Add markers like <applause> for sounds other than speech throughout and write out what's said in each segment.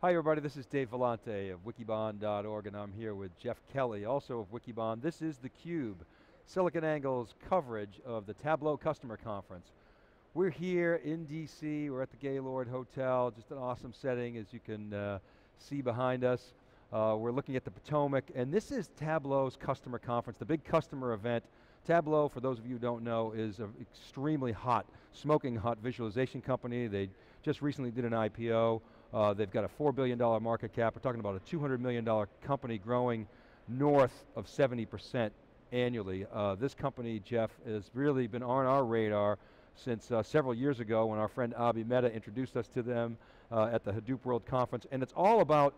Hi everybody, this is Dave Vellante of wikibon.org and I'm here with Jeff Kelly, also of Wikibon. This is theCUBE, SiliconANGLE's coverage of the Tableau Customer Conference. We're here in DC, we're at the Gaylord Hotel, just an awesome setting as you can uh, see behind us. Uh, we're looking at the Potomac, and this is Tableau's customer conference, the big customer event. Tableau, for those of you who don't know, is an extremely hot, smoking hot visualization company. They just recently did an IPO. Uh, they've got a $4 billion market cap. We're talking about a $200 million company growing north of 70% annually. Uh, this company, Jeff, has really been on our radar since uh, several years ago when our friend Abhi Mehta introduced us to them uh, at the Hadoop World Conference. And it's all about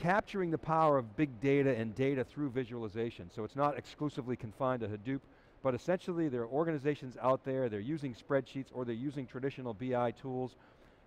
capturing the power of big data and data through visualization. So it's not exclusively confined to Hadoop, but essentially there are organizations out there, they're using spreadsheets or they're using traditional BI tools,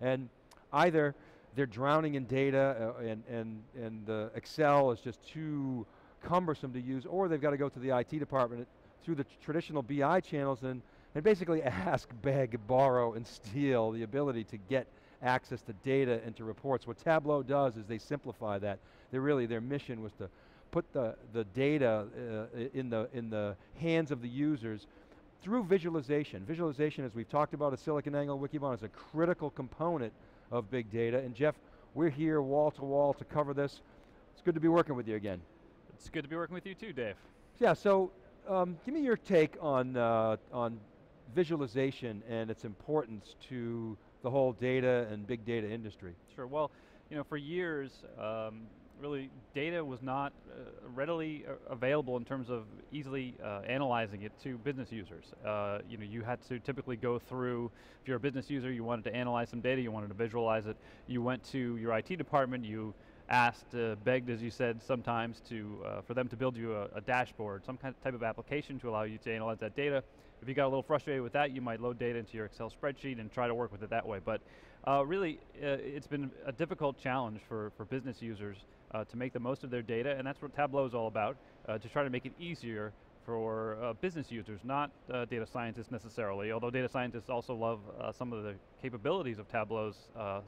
and either they're drowning in data uh, and, and, and Excel is just too cumbersome to use, or they've got to go to the IT department through the traditional BI channels and, and basically <laughs> ask, beg, borrow, and steal the ability to get access to data and to reports. What Tableau does is they simplify that. They really, their mission was to put the, the data uh, in, the, in the hands of the users through visualization. Visualization, as we've talked about at SiliconANGLE Wikibon, is a critical component of big data. And Jeff, we're here wall to wall to cover this. It's good to be working with you again. It's good to be working with you too, Dave. Yeah, so um, give me your take on, uh, on visualization and its importance to the whole data and big data industry. Sure, well, you know, for years, um, really data was not uh, readily uh, available in terms of easily uh, analyzing it to business users. Uh, you know, you had to typically go through, if you're a business user, you wanted to analyze some data, you wanted to visualize it, you went to your IT department, you asked, uh, begged as you said sometimes to, uh, for them to build you a, a, dashboard, some kind of type of application to allow you to analyze that data. If you got a little frustrated with that, you might load data into your Excel spreadsheet and try to work with it that way. But uh, really, uh, it's been a difficult challenge for, for business users uh, to make the most of their data, and that's what Tableau is all about, uh, to try to make it easier for business users, not data scientists necessarily, although data scientists also love some of the capabilities of Tableau's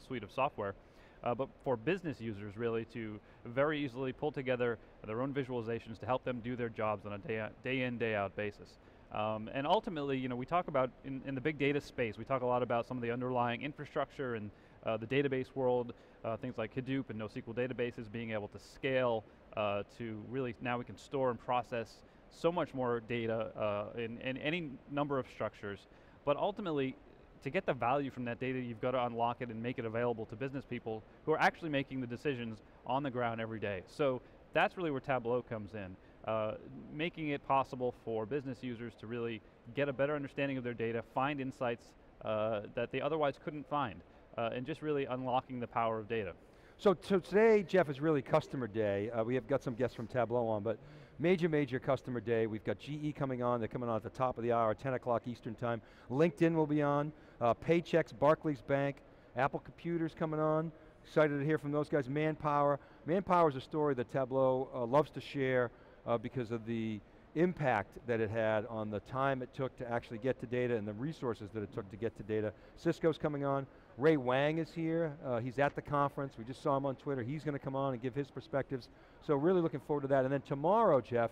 suite of software uh, but for business users really to very easily pull together their own visualizations to help them do their jobs on a day, day in, day out basis. Um, and ultimately, you know, we talk about, in, in, the big data space, we talk a lot about some of the underlying infrastructure and uh, the database world, uh, things like Hadoop and NoSQL databases being able to scale uh, to really, now we can store and process so much more data uh, in, in any number of structures. But ultimately, to get the value from that data, you've got to unlock it and make it available to business people who are actually making the decisions on the ground every day. So that's really where Tableau comes in. Uh, making it possible for business users to really get a better understanding of their data, find insights uh, that they otherwise couldn't find, uh, and just really unlocking the power of data. So, so today, Jeff, is really customer day. Uh, we have got some guests from Tableau on, but major, major customer day. We've got GE coming on, they're coming on at the top of the hour, 10 o'clock Eastern time. LinkedIn will be on, uh, Paychex, Barclays Bank, Apple Computers coming on. Excited to hear from those guys. Manpower. Manpower is a story that Tableau uh, loves to share uh, because of the impact that it had on the time it took to actually get to data and the resources that it took to get to data. Cisco's coming on, Ray Wang is here, uh, he's at the conference, we just saw him on Twitter, he's going to come on and give his perspectives, so really looking forward to that. And then tomorrow, Jeff,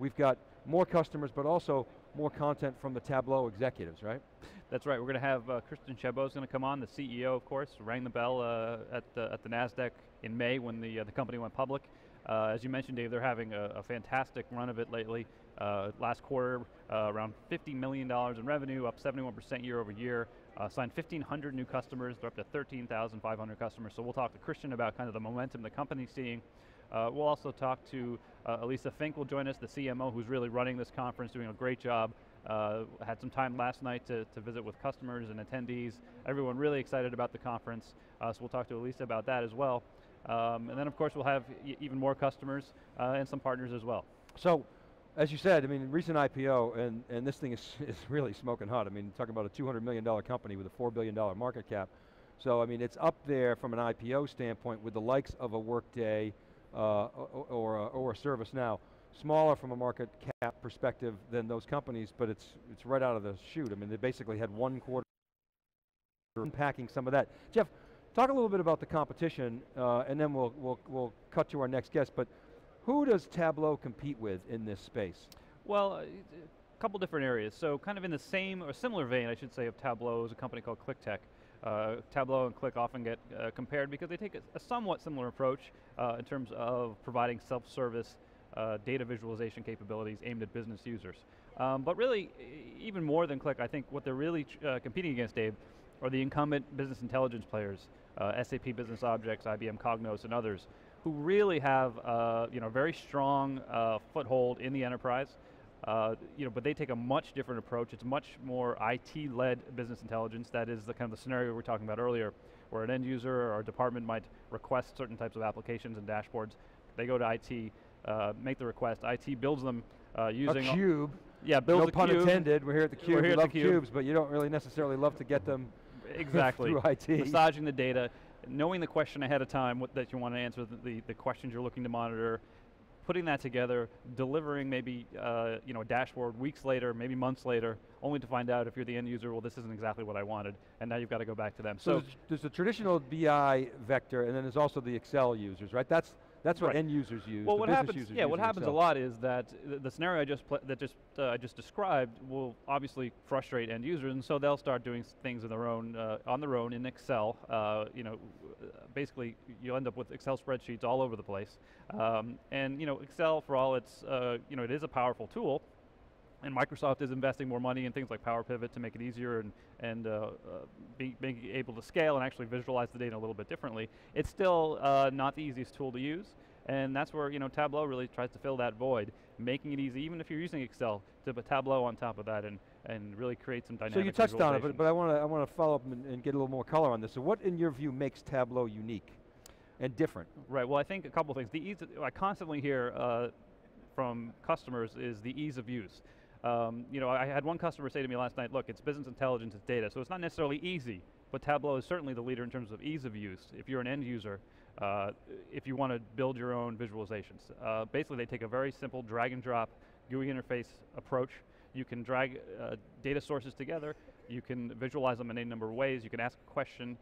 we've got more customers, but also more content from the Tableau executives, right? That's right, we're going to have uh, Christian Chabot going to come on, the CEO, of course, rang the bell uh, at, the, at the NASDAQ in May when the, uh, the company went public. Uh, as you mentioned, Dave, they're having a, a fantastic run of it lately. Uh, last quarter, uh, around $50 million in revenue, up 71% year over year. Uh, signed 1,500 new customers. They're up to 13,500 customers. So we'll talk to Christian about kind of the momentum the company's seeing. Uh, we'll also talk to uh, Elissa Fink will join us, the CMO who's really running this conference, doing a great job Uh, had some time last night to, to visit with customers and attendees. Everyone really excited about the conference, uh, so we'll talk to Elissa about that as well. Um, and then of course we'll have even more customers uh, and some partners as well. So, as you said, I mean, recent IPO, and, and this thing is, <laughs> is really smoking hot. I mean, talking about a $200 million company with a $4 billion market cap. So, I mean, it's up there from an IPO standpoint with the likes of a Workday uh, or, or, a, or a ServiceNow. Smaller from a market cap perspective than those companies, but it's, it's right out of the chute. I mean, they basically had one quarter unpacking some of that. Jeff, talk a little bit about the competition, uh, and then we'll, we'll, we'll cut to our next guest. But who does Tableau compete with in this space? Well, a couple different areas. So kind of in the same or similar vein, I should say, of Tableau is a company called QlikTech. Uh, Tableau and Qlik often get uh, compared because they take a, a somewhat similar approach uh, in terms of providing self-service uh, data visualization capabilities aimed at business users. Um, but really, even more than Qlik, I think what they're really uh, competing against, Dave, are the incumbent business intelligence players, uh, SAP Business Objects, IBM Cognos, and others, who really have uh, you know, very strong uh, foothold in the enterprise, uh, you know, but they take a much different approach. It's much more IT-led business intelligence. That is the kind of the scenario we were talking about earlier, where an end user or a department might request certain types of applications and dashboards. They go to IT, uh, make the request. IT builds them uh, using a cube. Yeah, builds no a pun cube. intended. We're here at the cube. We're here we at love the cube. cubes, but you don't really necessarily love to get them <laughs> exactly through IT. Massaging the data, knowing the question ahead of time what, that you want to answer, the, the, questions you're looking to monitor, putting that together, delivering maybe uh, you know, a dashboard weeks later, maybe months later, only to find out if you're the end user, well this isn't exactly what I wanted, and now you've got to go back to them. So, so there's, there's the traditional BI vector, and then there's also the Excel users, right? That's that's what right. end users use. Well, what happens? Yeah, what happens Excel. a lot is that the, the scenario I just that just uh, I just described will obviously frustrate end users, and so they'll start doing things in their own uh, on their own in Excel. Uh, you know, basically you'll end up with Excel spreadsheets all over the place. Um, and you know, Excel for all its uh, you know it is a powerful tool, and Microsoft is investing more money in things like Power Pivot to make it easier and, and uh, uh, be, being able to scale and actually visualize the data a little bit differently. It's still uh, not the easiest tool to use, and that's where you know Tableau really tries to fill that void, making it easy, even if you're using Excel, to put Tableau on top of that and, and really create some dynamic So you touched on it, but, but I want to I want to follow up and, and get a little more color on this. So what, in your view, makes Tableau unique and different? Right, well I think a couple of things. The ease, I constantly hear uh, from customers is the ease of use. Um, you know, I had one customer say to me last night, look, it's business intelligence, it's data, so it's not necessarily easy, but Tableau is certainly the leader in terms of ease of use. If you're an end user, uh, if you want to build your own visualizations. Uh, basically, they take a very simple drag and drop GUI interface approach. You can drag uh, data sources together, you can visualize them in any number of ways, you can ask a question,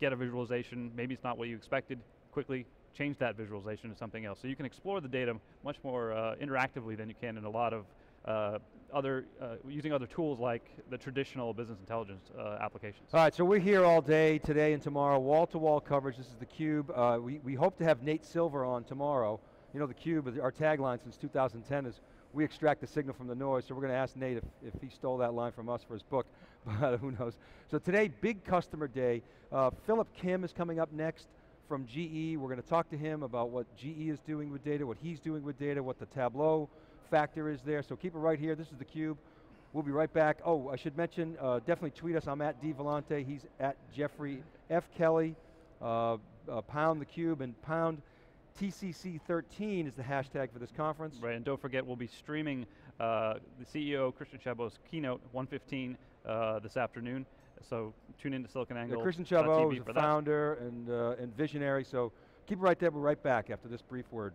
get a visualization, maybe it's not what you expected, quickly change that visualization to something else. So you can explore the data much more uh, interactively than you can in a lot of uh, other, uh, using other tools like the traditional business intelligence uh, applications. All right, so we're here all day, today and tomorrow, wall-to-wall -wall coverage. This is theCUBE. Uh, we, we hope to have Nate Silver on tomorrow. You know, theCUBE, our tagline since 2010 is we extract the signal from the noise, so we're going to ask Nate if, if he stole that line from us for his book, <laughs> but who knows. So today, big customer day. Uh, Philip Kim is coming up next from GE. We're going to talk to him about what GE is doing with data, what he's doing with data, what the Tableau factor is there, so keep it right here. This is theCUBE. We'll be right back. Oh, I should mention, uh, definitely tweet us. I'm at D Vellante. He's at Jeffrey F. Kelly. Uh, uh, pound theCUBE and pound TCC13 is the hashtag for this conference. Right, and don't forget we'll be streaming uh, the CEO, Christian Chabot's keynote, 115 uh, this afternoon. So tune into SiliconANGLE. Yeah, Christian Chabot is a founder and, uh, and visionary, so keep it right there, we're right back after this brief word.